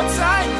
outside.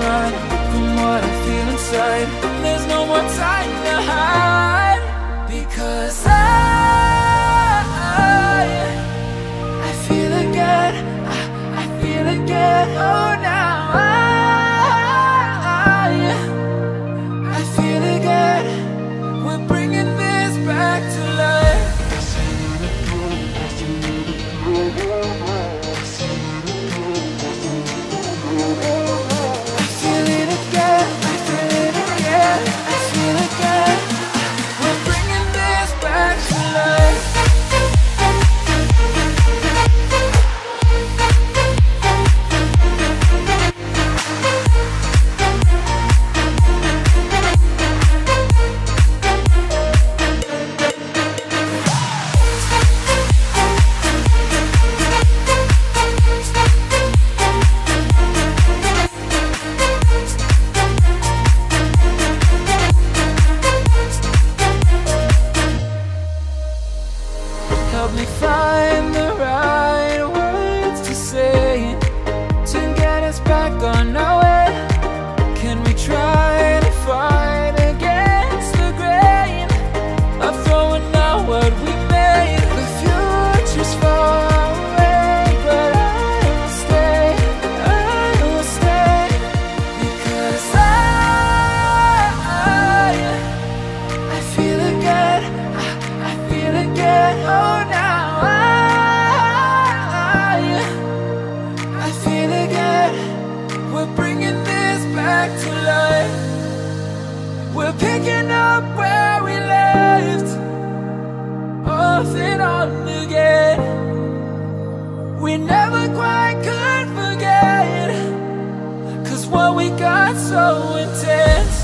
run from what I feel inside. There's no more time to hide because I, I feel again. I, I feel again. Oh, now I, I feel again. We're bringing this back to life. We're picking up where we left. Off and on again. We never quite could forget. Cause what we got so intense.